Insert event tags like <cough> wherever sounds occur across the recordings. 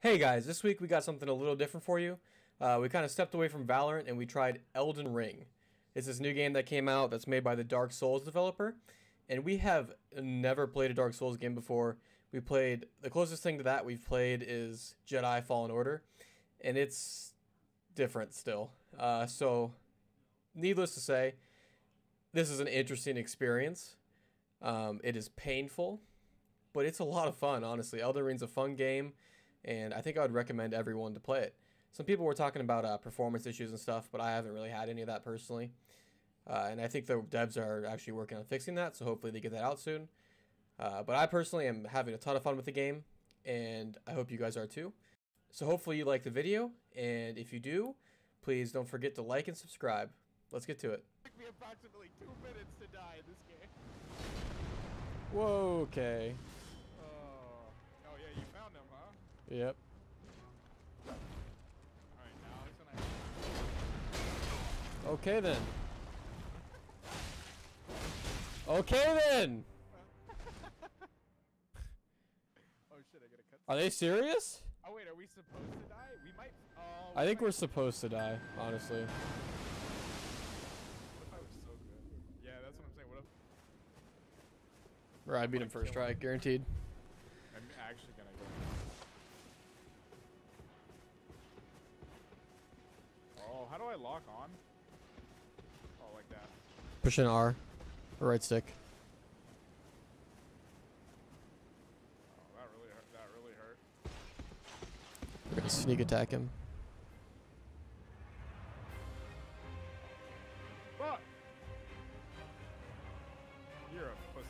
Hey guys, this week we got something a little different for you. Uh, we kind of stepped away from Valorant and we tried Elden Ring. It's this new game that came out that's made by the Dark Souls developer. And we have never played a Dark Souls game before. We played, the closest thing to that we've played is Jedi Fallen Order. And it's different still. Uh, so, needless to say, this is an interesting experience. Um, it is painful, but it's a lot of fun, honestly. Elden Ring's a fun game and I think I would recommend everyone to play it. Some people were talking about uh, performance issues and stuff, but I haven't really had any of that personally. Uh, and I think the devs are actually working on fixing that, so hopefully they get that out soon. Uh, but I personally am having a ton of fun with the game, and I hope you guys are too. So hopefully you like the video, and if you do, please don't forget to like and subscribe. Let's get to it. took me approximately two minutes to die in this game. Whoa, okay. Oh, oh yeah, you found him, huh? Yep. All right, now Alex and I. Okay then. Okay then. <laughs> Oh shit, I gotta cut. Are they serious? Oh wait, are we supposed to die? We might. Oh. I think we we're supposed to die, honestly. What if I was so? Yeah, that's what I'm saying. What if Or I beat him first try, guaranteed. Lock on? Oh, like that. Push in R, or right stick. Oh, that really hurt. That really hurt. We're gonna sneak attack him. Fuck! You're a pussy.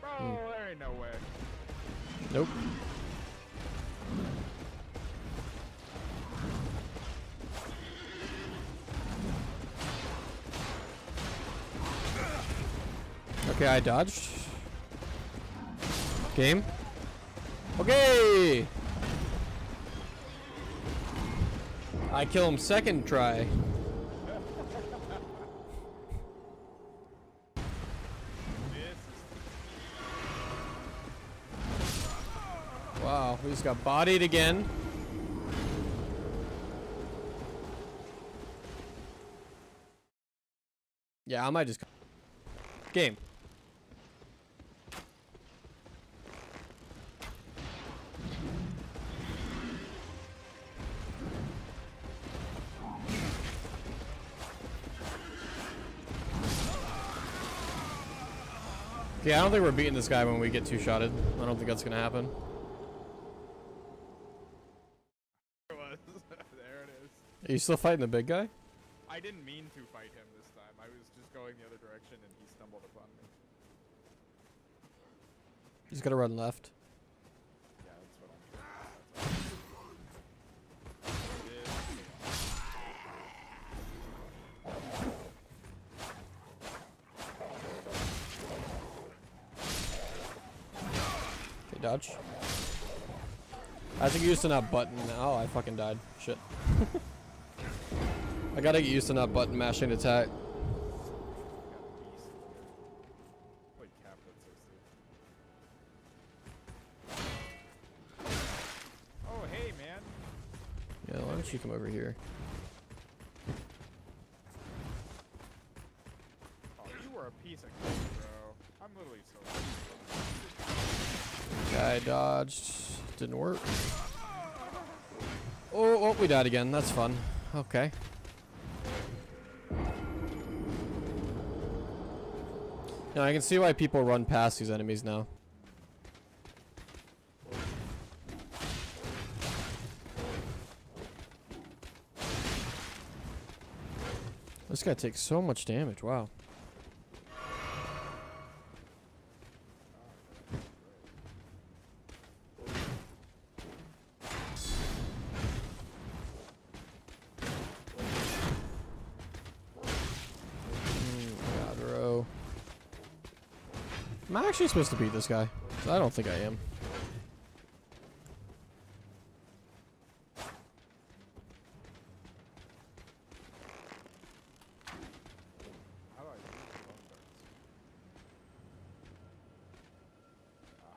Bro, Hmm. there ain't no way. Nope. Okay, I dodged. Game. Okay. I kill him second try. Wow, we just got bodied again. Yeah, I might just game. Yeah, I don't think we're beating this guy when we get two shotted. I don't think that's gonna happen. it was. there it is. Are you still fighting the big guy? I didn't mean to fight him this time. I was just going the other direction and he stumbled upon me. He's gotta run left. Yeah, that's what I'm doing. That's what I'm doing. Okay, dodge. I think used to that button. Oh, I fucking died. Shit. <laughs> I gotta get used to that button mashing attack. Got a beast. Holy cap, that's so sick. Oh, hey, man. Yeah, why don't you come over here? Oh, you were a piece of cake, bro. I'm literally so. Guy dodged. Didn't work. Oh, oh, we died again. That's fun. Okay. Now I can see why people run past these enemies now. This guy takes so much damage. Wow. Actually supposed to beat this guy? I don't think I am.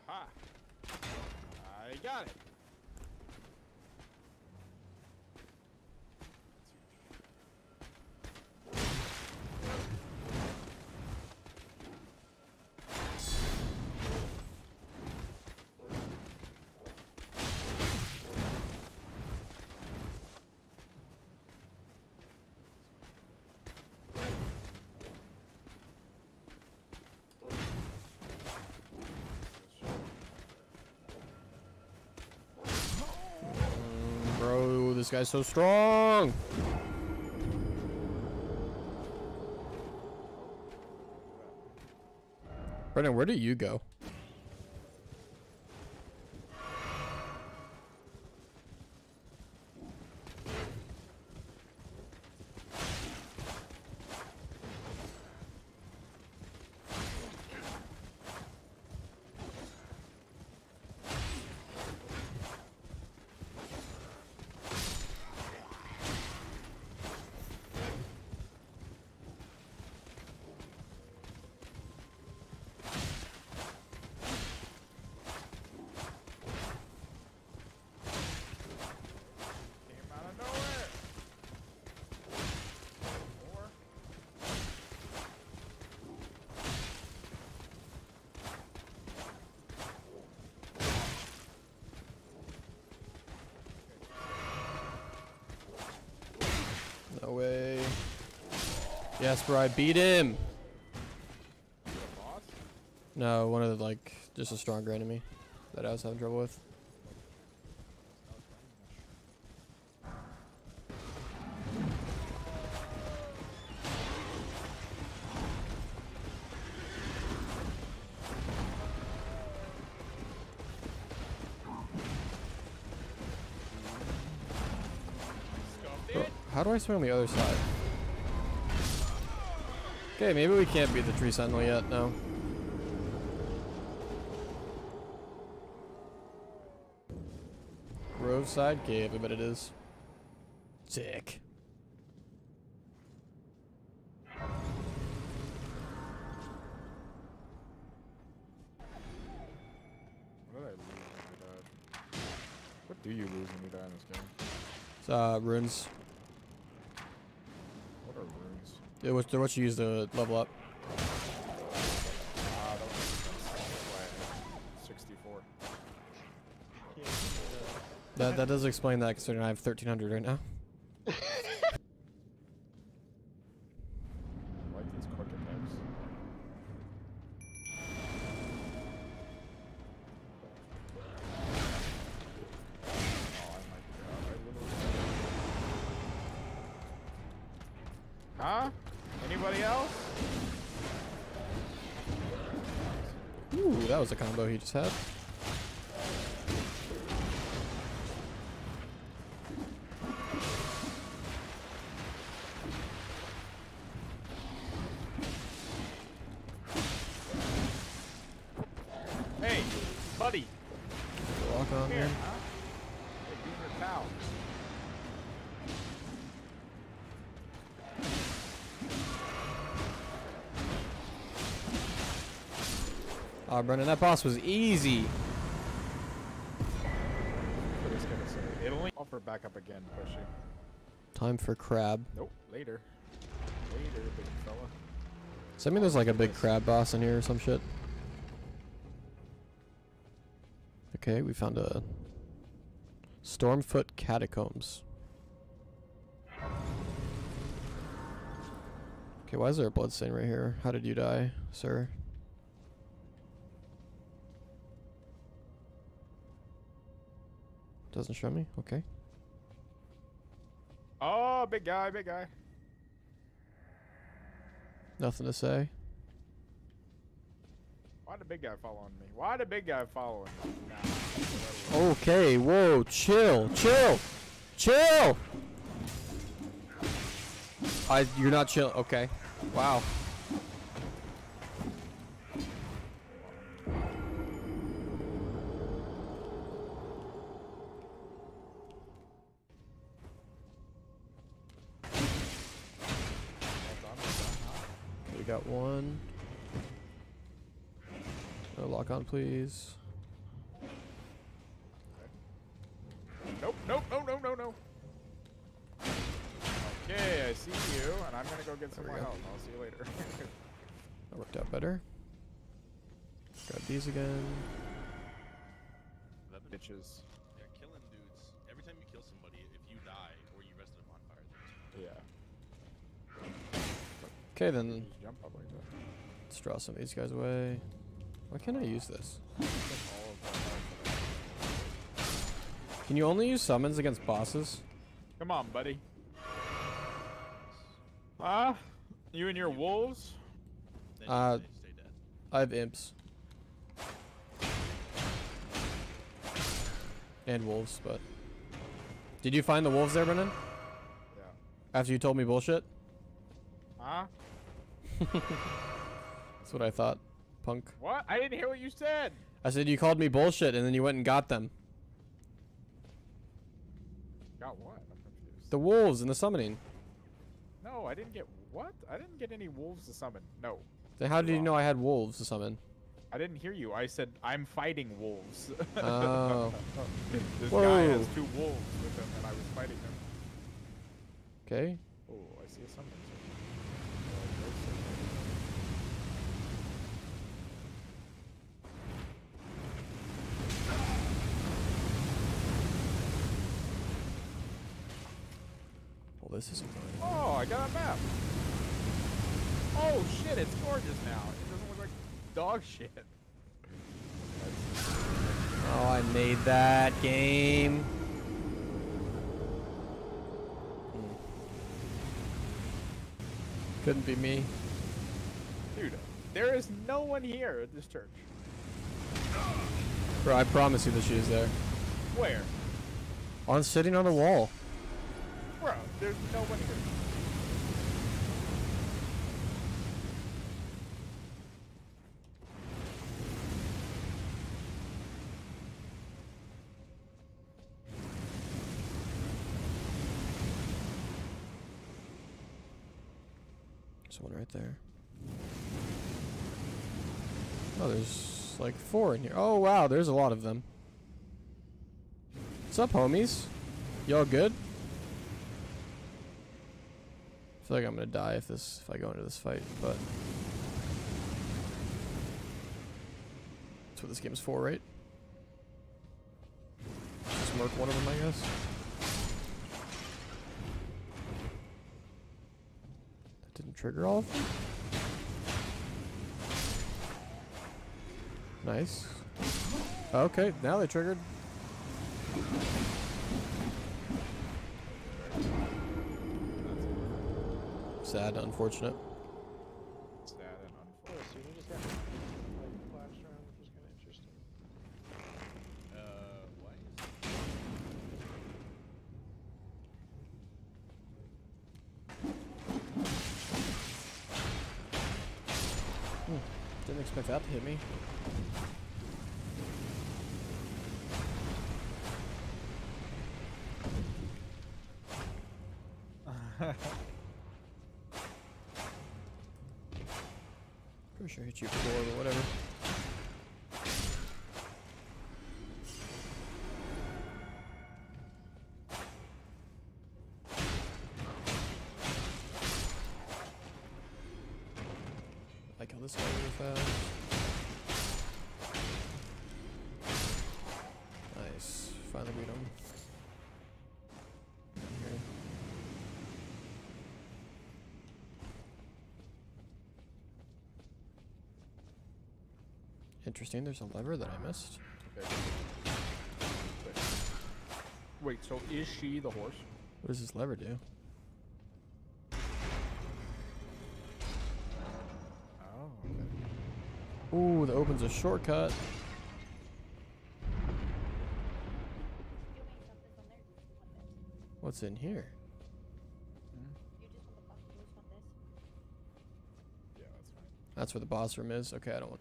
I got it. This guy's so strong. Brendan, where do you go? Came out of nowhere. More. No way. Yes, I beat him. No, one of the, like, just a stronger enemy that I was having trouble with. How do I swing on the other side? Okay, maybe we can't beat the tree sentinel yet, no. Grove side cave, I bet it is. Sick. What did I lose when we died? What do you lose when you die in this game? It's, uh, runes. Yeah, what, what you use to level up. Ah, that was why I had 64. That, that does explain that considering I have 1300 right now. Ooh, that was a combo he just had. That boss was easy. What is gonna say? It only offer back up again, pushing. Time for crab. Nope, later. Later, big fella. Does that mean there's like a big crab boss in here or some shit? Okay, we found a Stormfoot Catacombs. Okay, why is there a bloodstain right here? How did you die, sir? Doesn't show me? Okay. Oh, big guy, big guy. Nothing to say. Why the big guy following me? Why the big guy following me? Nah. Okay, whoa, chill, chill, chill. I, you're not chill. Okay, wow. No lock on, please. Nope, nope, no, no, no, no. Okay, I see you, and I'm gonna go get some There more go. health. I'll see you later. That worked out better. Grab these again. Bitches. They're killing dudes. Every time you kill somebody, if you die or you rest at a bonfire, Yeah. Okay, then Just jump up like that. let's draw some of these guys away. Why can't I use this? Get all of them out. Can you only use summons against bosses? Come on, buddy. Ah, you and your wolves? Then Uh, stay, stay dead. I have imps. And wolves, but. Did you find the wolves there, Brennan? Yeah. After you told me bullshit? Huh? <laughs> That's what I thought, punk. What? I didn't hear what you said. I said you called me bullshit and then you went and got them. Got what? The wolves and the summoning. No, I didn't get what? I didn't get any wolves to summon. No. Then how did you know I had wolves to summon? I didn't hear you. I said I'm fighting wolves. <laughs> Oh. this guy has Whoa. two wolves with him, and I was fighting them. Okay. Oh, I see a summon. Well, this isn't going. Oh, I got a map. Oh shit, it's gorgeous now. It doesn't look like dog shit. Oh, I made that game. Hmm. Couldn't be me. Dude, there is no one here at this church. Bro, I promise you that she is there. Where? On sitting on the wall. There's no one here. There's one right there. Oh, there's like four in here. Oh, wow, there's a lot of them. What's up, homies? Y'all good? Feel like I'm gonna die if this if I go into this fight, but that's what this game's for, right? Just murk one of them, I guess. That didn't trigger all of them. Nice. Okay, now they triggered. Sad, unfortunate. Sad and unfortunate. you just got like flashed around, which was kind of interesting. Uh, why is Didn't expect that to hit me. Pretty sure I hit you before, but whatever. Interesting, there's a lever that I missed. Okay. Wait. Wait, so is she the horse? What does this lever do? Oh, okay. Ooh, that opens a shortcut. What's in here? Hmm? Yeah, that's fine. That's where the boss room is. Okay, I don't want.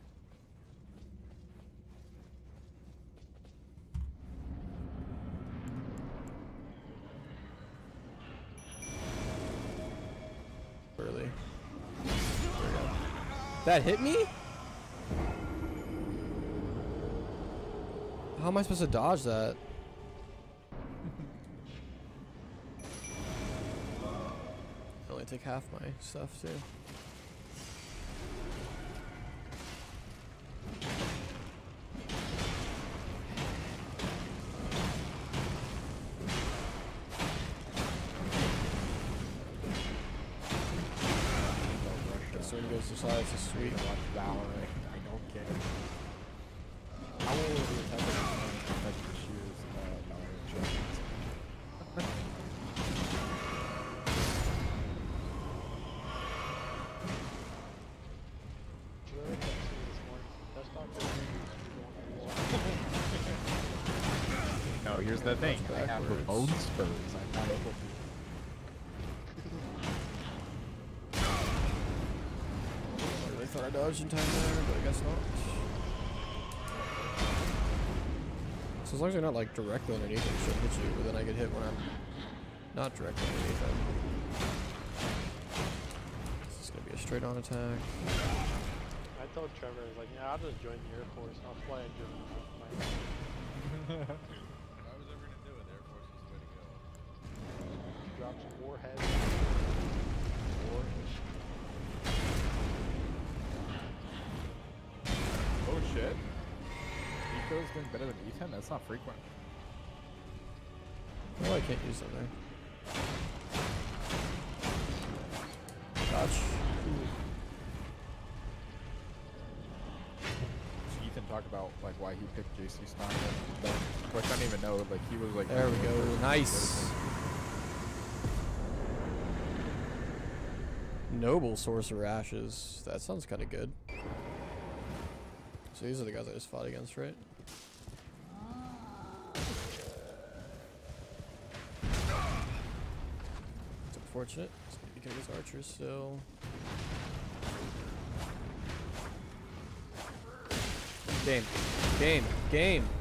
That hit me? How am I supposed to dodge that? I only take half my stuff too. stream watch Valorant. I don't get it. How will the attack affect the shoes uh, and our objectives? <laughs> no, here's the thing. I have bone spurs. Really thought I dodged in time there, but I guess not. So as long as you're not like directly underneath it, it should hit you, but then I get hit when I'm not directly underneath it. This is gonna be a straight on attack. I told Trevor, I was like, yeah, I'll just join the Air Force. And I'll fly a German. <laughs> Eco's doing better than E10? That's not frequent. Oh, I can't use that there. Dodge. Ethan talked about like why he picked JC Stein, but which I didn't even know. Like he was like. There we go. Nice. Noble Sorcerer Ashes. That sounds kind of good. So these are the guys I just fought against, right? Unfortunate. You can use archers still. Game. Game. Game.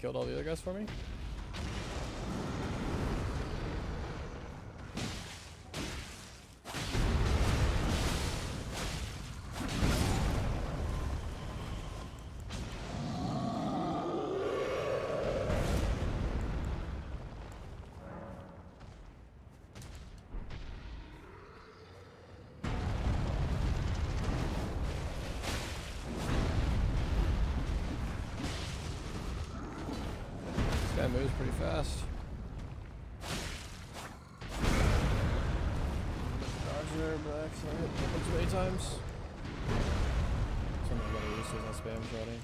Killed all the other guys for me. Times. Something I gotta use is not spam shotting.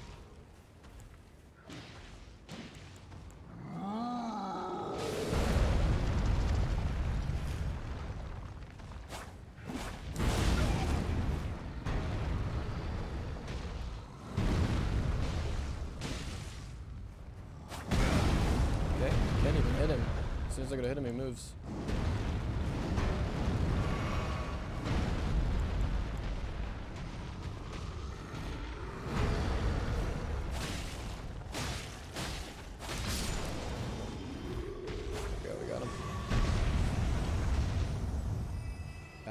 Okay, can't even hit him. As soon as I go to hit him, he moves.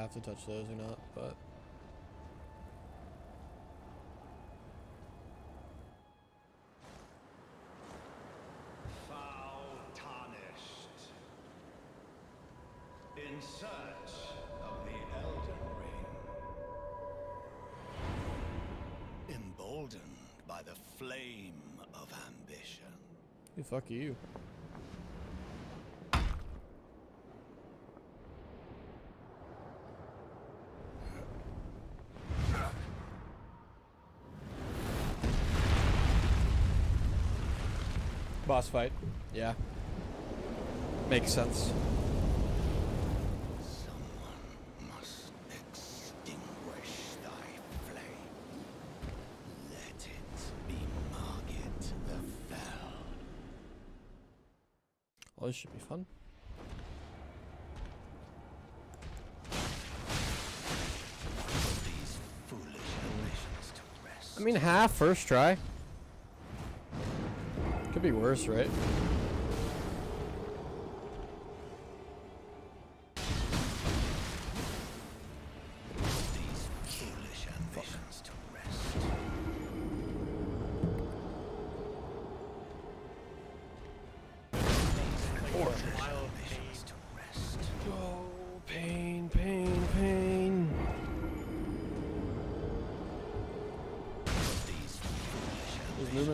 Have to touch those or not, but foul tarnished. In search of the Elden Ring. Emboldened by the flame of ambition. the fuck you? Boss fight. Yeah. Makes sense. Someone must extinguish thy flame. Let it be Margit the Fell. Well, this should be fun. Put these foolish ambitions to rest. I mean, half first try. Be worse, right?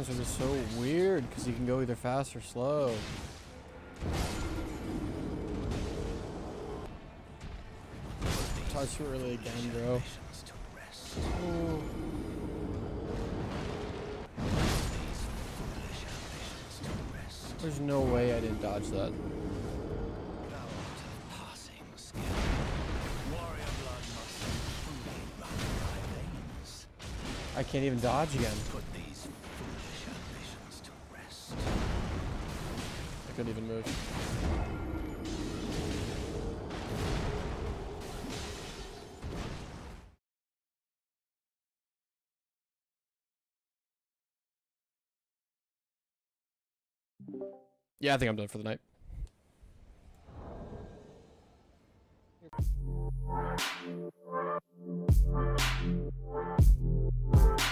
These are just so weird because you can go either fast or slow. too early again, bro. rest. There's no way I didn't dodge that. I can't even dodge again. I couldn't even move. Yeah, I think I'm done for the night. Thank